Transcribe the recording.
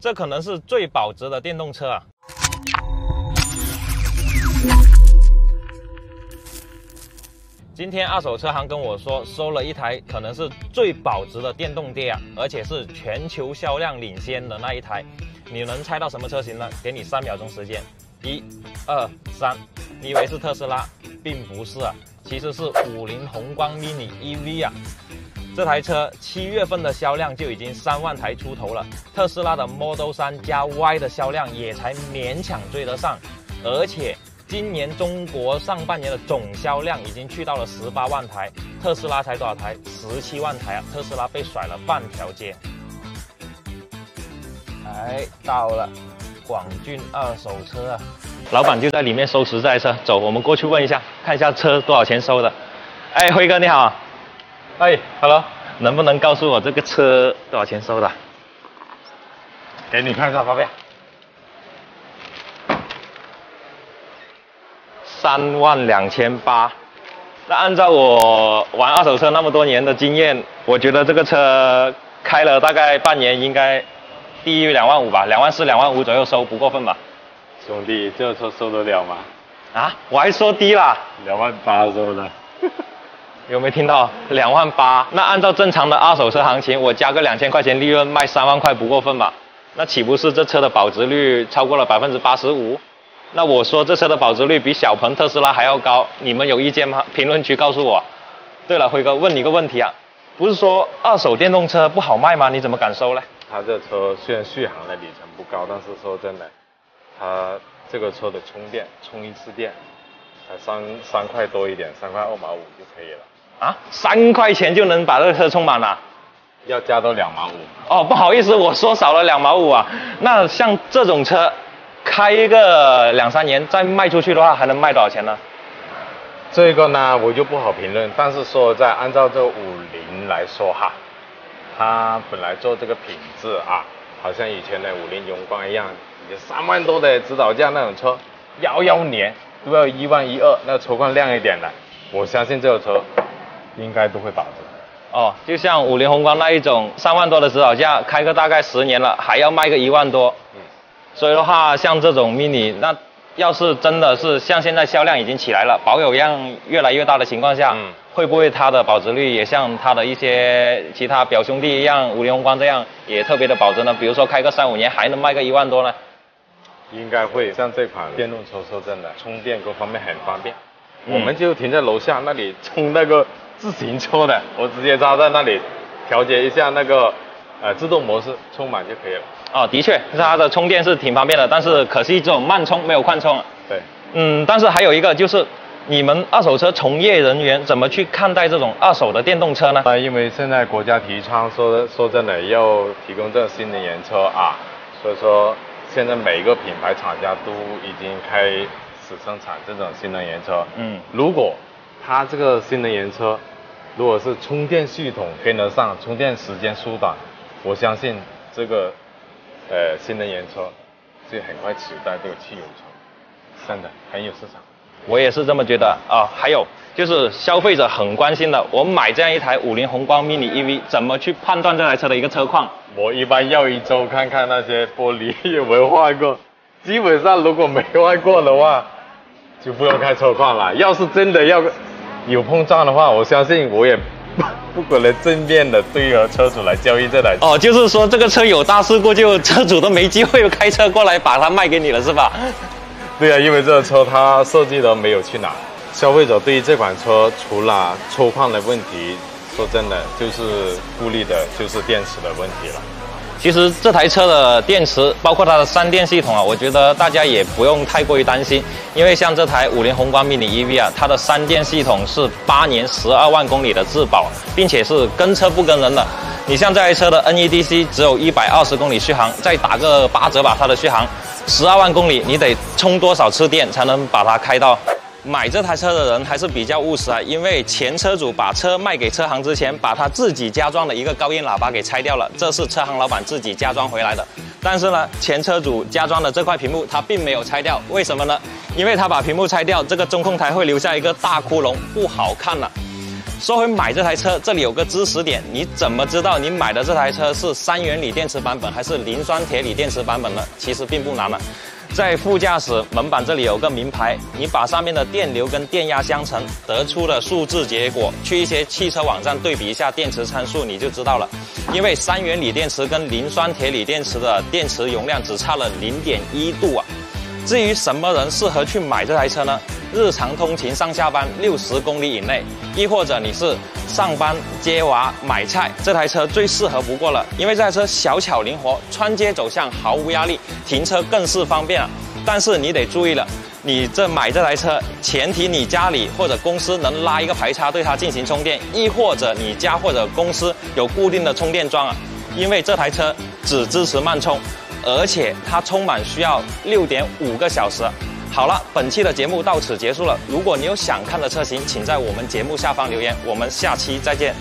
这可能是最保值的电动车啊！今天二手车行跟我说，收了一台可能是最保值的电动爹啊，而且是全球销量领先的那一台。你能猜到什么车型呢？给你三秒钟时间，一、二、三。你以为是特斯拉，并不是啊，其实是五菱宏光 mini EV 啊。这台车七月份的销量就已经三万台出头了，特斯拉的 Model 3加 Y 的销量也才勉强追得上，而且今年中国上半年的总销量已经去到了十八万台，特斯拉才多少台？十七万台啊！特斯拉被甩了半条街。哎，到了，广骏二手车啊，老板就在里面收拾这台车，走，我们过去问一下，看一下车多少钱收的。哎，辉哥你好。哎，Hello，能不能告诉我这个车多少钱收的？给你看一下发票，三万两千八。那按照我玩二手车那么多年的经验，我觉得这个车开了大概半年，应该低于两万五吧，两万四、两万五左右收，不过分吧？兄弟，这车收得了吗？啊，我还说低了，两万八收的。有没有听到两万八？那按照正常的二手车行情，我加个两千块钱利润卖三万块不过分吧？那岂不是这车的保值率超过了百分之八十五？那我说这车的保值率比小鹏特斯拉还要高，你们有意见吗？评论区告诉我。对了，辉哥问你个问题啊，不是说二手电动车不好卖吗？你怎么敢收呢？他这车虽然续航的里程不高，但是说真的，他这个车的充电充一次电才三三块多一点，三块二毛五就可以了。啊，三块钱就能把这个车充满了，要加到两毛五。哦，不好意思，我说少了两毛五啊。那像这种车，开一个两三年再卖出去的话，还能卖多少钱呢？这个呢，我就不好评论。但是说在按照这五菱来说哈，它本来做这个品质啊，好像以前的五菱荣光一样，你三万多的指导价那种车，幺幺年都要一万一二，那车况亮一点的，我相信这个车。应该都会保值。哦，就像五菱宏光那一种三万多的指导价，开个大概十年了，还要卖个一万多。嗯。所以的话，像这种 mini，那要是真的是像现在销量已经起来了，保有量越来越大的情况下，嗯，会不会它的保值率也像它的一些其他表兄弟一样，五菱宏光这样也特别的保值呢？比如说开个三五年还能卖个一万多呢？应该会。像这款电动车，说真的，充电各方面很方便。我们就停在楼下那里充那个。自行车的，我直接扎在那里，调节一下那个呃自动模式，充满就可以了。哦，的确，它的充电是挺方便的，但是可惜这种慢充没有快充。对。嗯，但是还有一个就是，你们二手车从业人员怎么去看待这种二手的电动车呢？啊，因为现在国家提倡说说真的要提供这新能源车啊，所以说现在每一个品牌厂家都已经开始生产这种新能源车。嗯。如果它这个新能源车，如果是充电系统跟得上，充电时间缩短，我相信这个呃新能源车是很快取代这个汽油车，真的很有市场。我也是这么觉得啊。还有就是消费者很关心的，我买这样一台五菱宏光 mini EV，怎么去判断这台车的一个车况？我一般要一周看看那些玻璃有没有坏过，基本上如果没坏过的话，就不用看车况了。要是真的要。有碰撞的话，我相信我也不 不可能正面的对着车主来交易这台。哦，就是说这个车有大事故，就车主都没机会开车过来把它卖给你了，是吧？对呀，因为这个车它设计的没有去哪，消费者对于这款车除了车况的问题，说真的就是顾虑的就是电池的问题了。其实这台车的电池，包括它的三电系统啊，我觉得大家也不用太过于担心，因为像这台五菱宏光 mini EV 啊，它的三电系统是八年十二万公里的质保，并且是跟车不跟人的。你像这台车的 NEDC 只有一百二十公里续航，再打个八折吧，它的续航十二万公里，你得充多少次电才能把它开到？买这台车的人还是比较务实啊，因为前车主把车卖给车行之前，把他自己加装的一个高音喇叭给拆掉了，这是车行老板自己加装回来的。但是呢，前车主加装的这块屏幕他并没有拆掉，为什么呢？因为他把屏幕拆掉，这个中控台会留下一个大窟窿，不好看了。说回买这台车，这里有个知识点，你怎么知道你买的这台车是三元锂电池版本还是磷酸铁锂电池版本呢？其实并不难了。在副驾驶门板这里有个名牌，你把上面的电流跟电压相乘，得出的数字结果，去一些汽车网站对比一下电池参数，你就知道了。因为三元锂电池跟磷酸铁锂电池的电池容量只差了零点一度啊。至于什么人适合去买这台车呢？日常通勤上下班六十公里以内，亦或者你是上班接娃买菜，这台车最适合不过了。因为这台车小巧灵活，穿街走巷毫无压力，停车更是方便啊。但是你得注意了，你这买这台车，前提你家里或者公司能拉一个排插对它进行充电，亦或者你家或者公司有固定的充电桩啊。因为这台车只支持慢充，而且它充满需要六点五个小时。好了，本期的节目到此结束了。如果你有想看的车型，请在我们节目下方留言。我们下期再见。